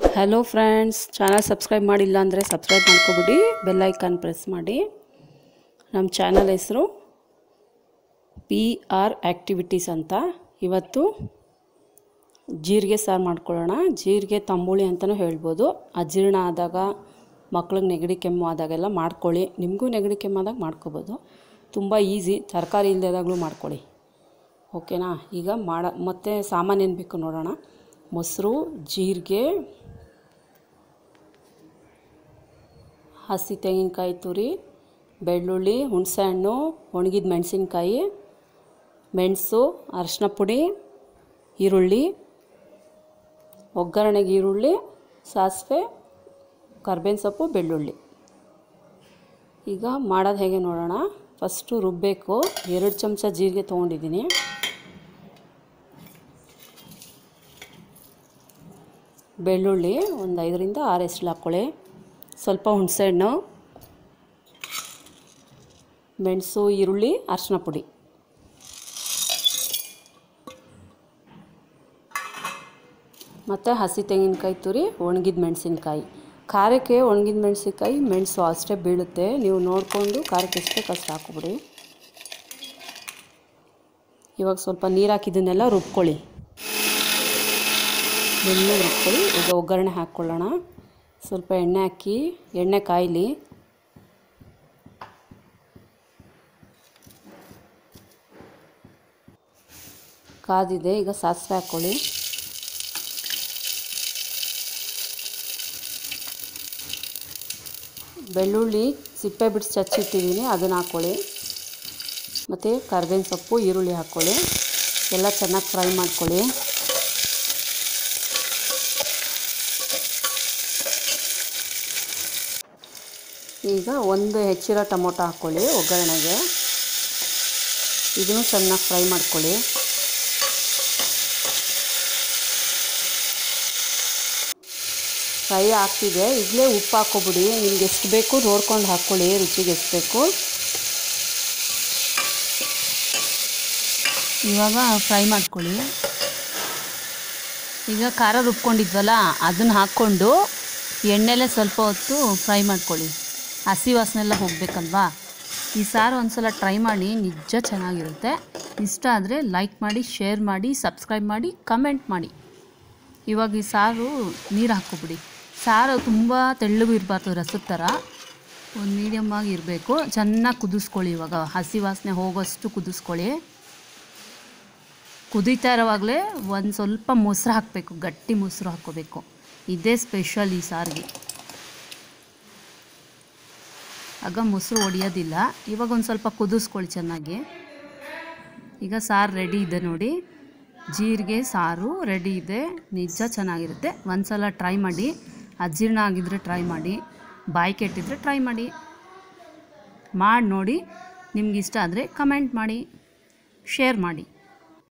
Hello friends channel subscribe ಮಾಡಿಲ್ಲ ಅಂದರೆ subscribe ಮಾಡ್ಕೊಬಿಡಿ ಬೆಲ್ ಐಕಾನ್ ಪ್ರೆಸ್ ಮಾಡಿ. ನಮ್ಮ ಚಾನಲ್ ಹೆಸರು ಪಿ ಆರ್ ಆ್ಯಕ್ಟಿವಿಟೀಸ್ ಅಂತ. ಇವತ್ತು ಜೀರಿಗೆ ಸಾರು ಮಾಡ್ಕೊಳ್ಳೋಣ. ಜೀರಿಗೆ, ತಂಬುಳಿ ಅಂತಲೂ ಹೇಳ್ಬೋದು. ಅಜೀರ್ಣ ಆದಾಗ, ಮಕ್ಳಿಗೆ ನೆಗಡಿ ಕೆಮ್ಮು ಆದಾಗೆಲ್ಲ ಮಾಡ್ಕೊಳ್ಳಿ. ನಿಮಗೂ ನೆಗಡಿ ಕೆಮ್ಮು ಆದಾಗ ಮಾಡ್ಕೋಬೋದು. ತುಂಬ ಈಸಿ ತರಕಾರಿ ಇಲ್ಲದಾಗಲೂ ಮಾಡ್ಕೊಳ್ಳಿ. ಓಕೆನಾ ಈಗ ಮಾಡ, ಮತ್ತು ಸಾಮಾನು ಏನು ಬೇಕು ನೋಡೋಣ. ಮೊಸರು, ಜೀರಿಗೆ ಹಸಿ ತೆಂಗಿನಕಾಯಿ ತುರಿ, ಬೆಳ್ಳುಳ್ಳಿ, ಹುಣಸೆಹಣ್ಣು, ಒಣಗಿದ ಮೆಣಸಿನಕಾಯಿ, ಮೆಣಸು, ಅರಶಿನ ಪುಡಿ, ಈರುಳ್ಳಿ, ಒಗ್ಗರಣೆಗೆ ಈರುಳ್ಳಿ, ಸಾಸಿವೆ, ಕರ್ಬೇವಿನ ಸೊಪ್ಪು, ಬೆಳ್ಳುಳ್ಳಿ. ಈಗ ಮಾಡೋದು ಹೇಗೆ ನೋಡೋಣ. ಫಸ್ಟು ರುಬ್ಬಬೇಕು ಎರಡು ಚಮಚ ಜೀರಿಗೆ ತೊಗೊಂಡಿದ್ದೀನಿ. ಬೆಳ್ಳುಳ್ಳಿ ಒಂದು ಐದರಿಂದ ಆರು ಹೆಸ್ರು ಹಾಕ್ಕೊಳ್ಳಿ. ಸ್ವಲ್ಪ ಹುಣಸೆಹಣ್ಣು ಮೆಣಸು, ಈರುಳ್ಳಿ ಅರಶಿನ ಪುಡಿ. ಮತ್ತು ಹಸಿ ತೆಂಗಿನಕಾಯಿ ತುರಿ, ಒಣಗಿದ ಮೆಣಸಿನಕಾಯಿ. ಖಾರಕ್ಕೆ ಒಣಗಿದ ಮೆಣಸಿನ್ಕಾಯಿ, ಮೆಣಸು ಅಷ್ಟೇ ಬೀಳುತ್ತೆ. ನೀವು ನೋಡಿಕೊಂಡು ಖಾರಕ್ಕೆ ಎಷ್ಟು ಕಷ್ಟ ಹಾಕ್ಬಿಡಿ. ಇವಾಗ ಸ್ವಲ್ಪ ನೀರು ಹಾಕಿದ್ದನ್ನೆಲ್ಲ ರುಬ್ಕೊಳ್ಳಿ. ಬೆಣ್ಣೆ ರುಬ್ಕೊಳ್ಳಿ. ಈಗ ಒಗ್ಗರಣೆ ಹಾಕ್ಕೊಳ್ಳೋಣ. ಸ್ವಲ್ಪ ಎಣ್ಣೆ ಹಾಕಿ, ಎಣ್ಣೆ ಕಾಯಲಿ. ಕಾದಿದೆ, ಈಗ ಸಾಸಿವೆ ಹಾಕ್ಕೊಳ್ಳಿ ಬೆಳ್ಳುಳ್ಳಿ ಸಿಪ್ಪೆ ಬಿಡಿಸಿ ಚಚ್ಚಿಟ್ಟಿದ್ದೀನಿ ಅದನ್ನು ಹಾಕ್ಕೊಳ್ಳಿ ಮತ್ತು ಕರ್ಬೇವಿನ ಸೊಪ್ಪು, ಈರುಳ್ಳಿ ಹಾಕ್ಕೊಳ್ಳಿ ಎಲ್ಲ ಚೆನ್ನಾಗಿ ಫ್ರೈ ಮಾಡ್ಕೊಳ್ಳಿ. ಈಗ ಒಂದು ಹೆಚ್ಚಿರೋ ಟೊಮೊಟೊ ಹಾಕ್ಕೊಳ್ಳಿ ಒಗ್ಗರಣೆಗೆ. ಇದನ್ನು ಚೆನ್ನಾಗಿ ಫ್ರೈ ಮಾಡ್ಕೊಳ್ಳಿ. ಫ್ರೈ ಆಗ್ತಿದೆ. ಈಗಲೇ ಉಪ್ಪು ಹಾಕ್ಕೊಬಿಡಿ. ನಿಮ್ಗೆ ಎಷ್ಟು ಬೇಕು ನೋಡ್ಕೊಂಡು ಹಾಕ್ಕೊಳ್ಳಿ, ರುಚಿಗೆ ಎಷ್ಟು ಬೇಕು. ಇವಾಗ ಫ್ರೈ ಮಾಡ್ಕೊಳ್ಳಿ. ಈಗ ಖಾರ ರುಬ್ಕೊಂಡಿದ್ವಲ್ಲ, ಅದನ್ನು ಹಾಕ್ಕೊಂಡು ಎಣ್ಣೆಲೆ ಸ್ವಲ್ಪ ಹೊತ್ತು ಫ್ರೈ ಮಾಡ್ಕೊಳ್ಳಿ. ಹಸಿ ವಾಸನೆ ಎಲ್ಲ ಹೋಗಬೇಕಲ್ವಾ? ಈ ಸಾರು ಒಂದು ಸಲ ಟ್ರೈ ಮಾಡಿ, ನಿಜ ಚೆನ್ನಾಗಿರುತ್ತೆ. ಇಷ್ಟ ಆದರೆ ಲೈಕ್ ಮಾಡಿ ಶೇರ್ ಮಾಡಿ ಸಬ್ಸ್ಕ್ರೈಬ್ ಮಾಡಿ ಕಮೆಂಟ್ ಮಾಡಿ. ಇವಾಗ ಈ ಸಾರು ನೀರು ಹಾಕ್ಕೊಬಿಡಿ. ಸಾರು ತುಂಬ ತೆಳ್ಳಗೂ ಇರಬಾರ್ದು ರಸದ ಥರ ಒಂದು ಮೀಡಿಯಮ್ ಆಗಿ ಇರಬೇಕು. ಚೆನ್ನಾಗಿ ಕುದಿಸ್ಕೊಳ್ಳಿ ಇವಾಗ. ಹಸಿ ವಾಸನೆ ಹೋಗೋಷ್ಟು ಕುದಿಸ್ಕೊಳ್ಳಿ. ಕುದೀತಾ ಇರೋವಾಗಲೇ ಒಂದು ಸ್ವಲ್ಪ ಮೊಸರು ಹಾಕಬೇಕು. ಗಟ್ಟಿ ಮೊಸರು ಹಾಕ್ಕೋಬೇಕು. ಇದೇ ಸ್ಪೆಷಲ್ ಈ ಸಾರಿಗೆ. ಆಗ ಮೊಸರು ಒಡೆಯೋದಿಲ್ಲ. ಇವಾಗ ಒಂದು ಸ್ವಲ್ಪ ಕುದಿಸ್ಕೊಳ್ಳಿ ಚೆನ್ನಾಗಿ. ಈಗ ಸಾರು ರೆಡಿ ಇದೆ ನೋಡಿ. ಜೀರಿಗೆ, ಸಾರು ರೆಡಿ ಇದೆ. ನಿಜ ಚೆನ್ನಾಗಿರುತ್ತೆ. ಒಂದು ಸಲ ಟ್ರೈ ಮಾಡಿ. ಅಜೀರ್ಣ ಆಗಿದ್ದರೆ ಟ್ರೈ ಮಾಡಿ. ಬಾಯಿ ಕೆಟ್ಟಿದ್ರೆ ಟ್ರೈ ಮಾಡಿ. ಮಾಡಿ ನೋಡಿ. ನಿಮ್ಗೆ ಇಷ್ಟ ಆದರೆ ಕಮೆಂಟ್ ಮಾಡಿ. ಶೇರ್ ಮಾಡಿ.